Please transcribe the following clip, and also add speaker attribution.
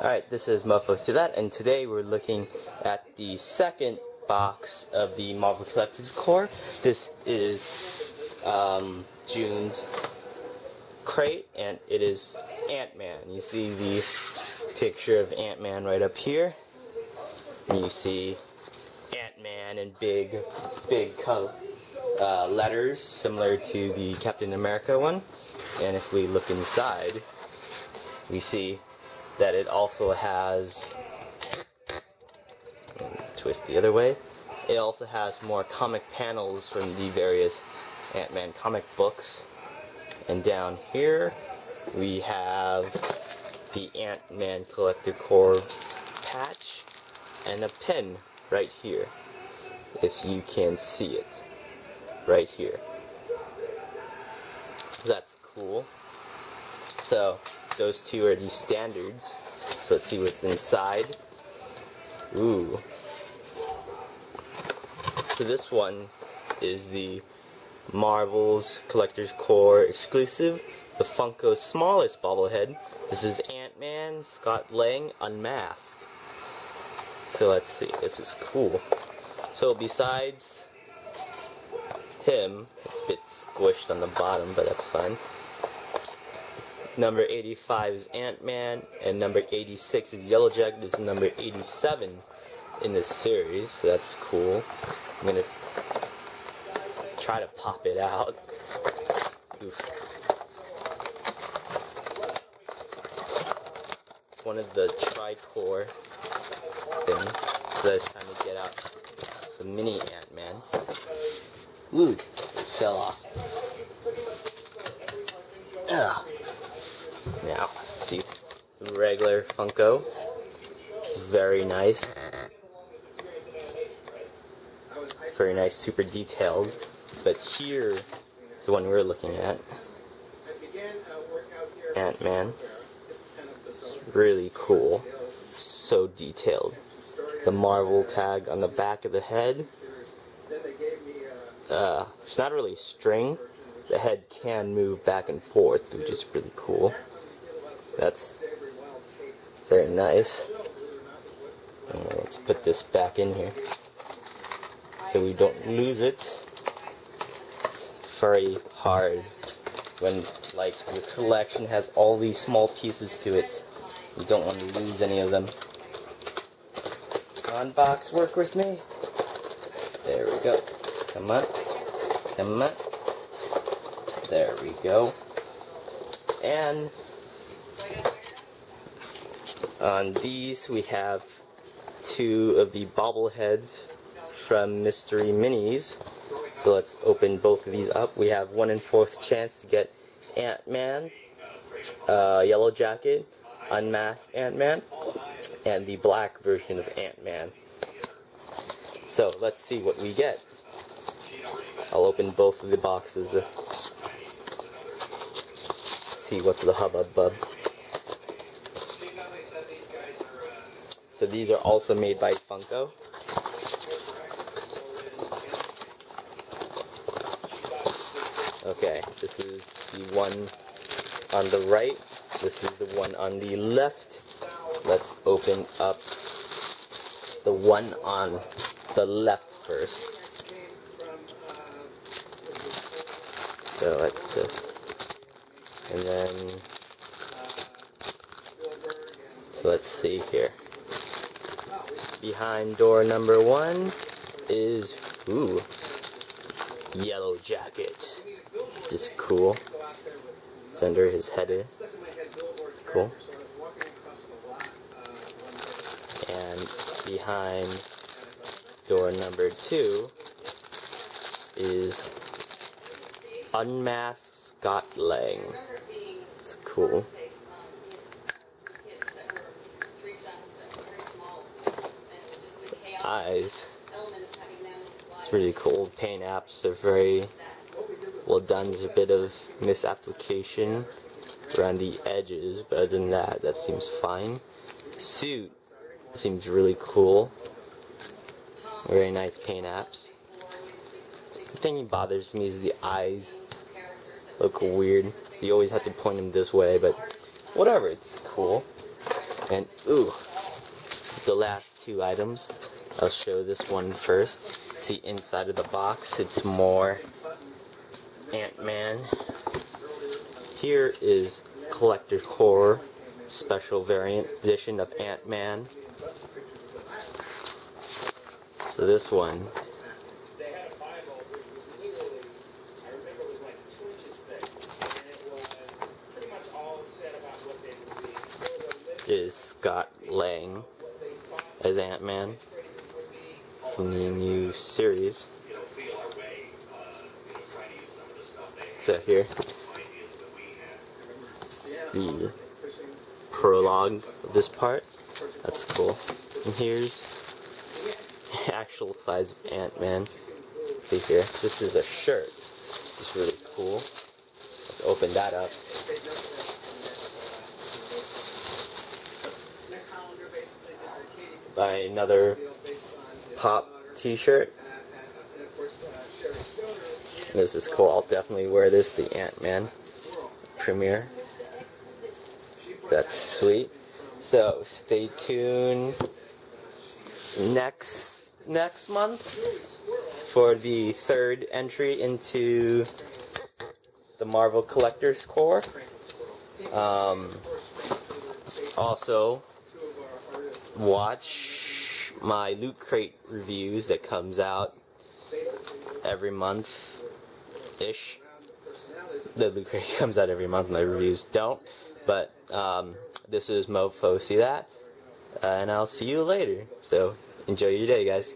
Speaker 1: Alright, this is Mofo to that, and today we're looking at the second box of the Marvel Collector's Corps. This is um, June's crate, and it is Ant-Man. You see the picture of Ant-Man right up here. And you see Ant-Man in big, big color, uh, letters, similar to the Captain America one. And if we look inside, we see that it also has twist the other way it also has more comic panels from the various Ant-Man comic books. And down here we have the Ant-Man Collector Corps patch and a pin right here if you can see it right here. That's cool. So those two are the standards. So let's see what's inside. Ooh. So this one is the Marvel's Collector's Corps exclusive, the Funko smallest bobblehead. This is Ant-Man Scott Lang unmasked. So let's see, this is cool. So besides him, it's a bit squished on the bottom, but that's fine. Number 85 is Ant-Man, and number 86 is Yellow Jacket. This is number 87 in this series, so that's cool. I'm gonna try to pop it out. Oof. It's one of the tri-core things that I was trying to get out the mini Ant-Man. Ooh, it fell off. Ugh. Now, see, regular Funko. Very nice. Very nice, super detailed. But here is the one we're looking at. Ant-Man. Really cool. So detailed. The Marvel tag on the back of the head. Uh, it's not really string. The head can move back and forth, which is really cool. That's very nice. let's put this back in here so we don't lose it. It's very hard when like your collection has all these small pieces to it. You don't want to lose any of them. Unbox, work with me. There we go. Come on. Come on. There we go. And on these we have two of the bobbleheads from Mystery Minis. So let's open both of these up. We have one in fourth chance to get Ant-Man, uh, Yellow Jacket, Unmasked Ant-Man, and the black version of Ant-Man. So let's see what we get. I'll open both of the boxes. See what's the hubbub bub. So these are also made by Funko. Okay, this is the one on the right. This is the one on the left. Let's open up the one on the left first. So let's just, and then, so let's see here behind door number one is, ooh, Yellow Jacket. Just cool. Center his head is. Cool. And behind door number two is Unmasked Scott Lang. It's cool. Eyes. It's really cool. Paint apps are very well done. There's a bit of misapplication around the edges, but other than that, that seems fine. Suit seems really cool. Very nice paint apps. The thing that bothers me is the eyes look weird. So you always have to point them this way, but whatever, it's cool. And ooh, the last two items. I'll show this one first. See inside of the box, it's more Ant-Man. Here is Collector Corps special variant edition of Ant-Man. So this one is Scott Lang as Ant-Man from the new series. So here, the prologue of this part. That's cool. And here's actual size of Ant-Man. See here, this is a shirt. It's really cool. Let's open that up. Buy another pop t-shirt. This is cool. I'll definitely wear this, the Ant-Man premiere. That's sweet. So stay tuned next next month for the third entry into the Marvel Collector's Corps. Um, also, watch my Loot Crate reviews that comes out every month ish. The Loot Crate comes out every month, my reviews don't. But um, this is Mofo, see that? Uh, and I'll see you later. So enjoy your day, guys.